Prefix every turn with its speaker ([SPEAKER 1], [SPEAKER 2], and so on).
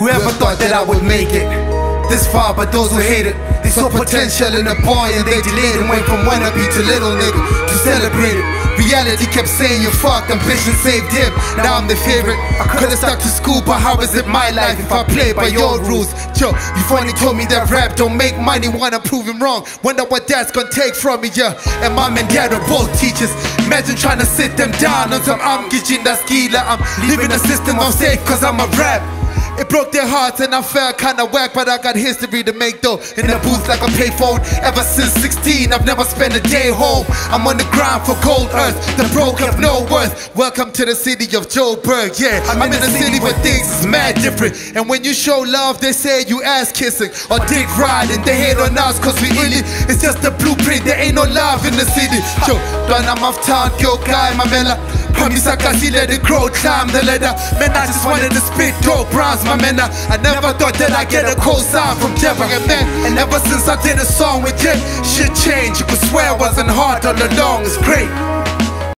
[SPEAKER 1] Whoever thought that I would make it this far, but those who hate it, they saw potential in a boy and they delayed and went from wannabe to little nigga to celebrate it. Reality kept saying you fucked, ambition saved him. Now I'm the favorite. I could've stuck to school, but how is it my life if I play by your rules? Yo, you finally told me that rap don't make money, wanna prove him wrong. Wonder what that's gonna take from me, yeah. And mom and dad are both teachers. Imagine trying to sit them down on some I'm getting that skila. I'm living a system of safe cause I'm a rap. It broke their hearts and I felt kinda whack, but I got history to make though. In the booth like a payphone. Ever since 16, I've never spent a day home. I'm on the grind for cold earth. The broke have no worth. Welcome to the city of Joburg. Yeah, I'm, in the city where things is mad different. And when you show love, they say you ass kissing or dick riding. They hate on us cause we in it. It's just a blueprint. There ain't no love in the city. Yo, done I'm off town, yo guy, my mela. Let it grow, climb the ladder. Man, I just wanted to spit dope rhymes, my man. I never thought that I'd get a cold sign from Jabba and man. And ever since I did a song with Jeb, shit changed. You could swear it wasn't hard all along. It's great.